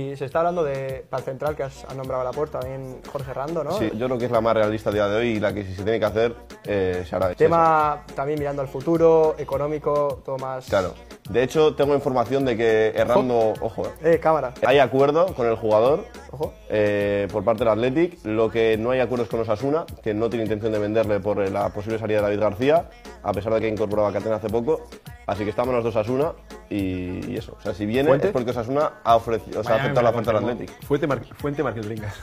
Y se está hablando de, para el central, que has, has nombrado a la puerta, también Jorge Rando, ¿no? Sí, yo creo que es la más realista a día de hoy y la que si se tiene que hacer, eh, se hará. Tema también mirando al futuro, económico, todo más... Claro. De hecho, tengo información de que Errando, ojo, eh, Eh, cámara. hay acuerdo con el jugador Ojo. eh, por parte del Athletic. Lo que no hay acuerdos con Osasuna, que no tiene intención de venderle por la posible salida de David García, a pesar de que incorporó a Catena hace poco. Así que estamos los dos Osasuna y, y eso. O sea, si viene ¿Fuente? es porque Osasuna ha, ofrecido, o sea, ha aceptado la oferta del. Athletic. Fuente, Mar Fuente Marquez Bringas.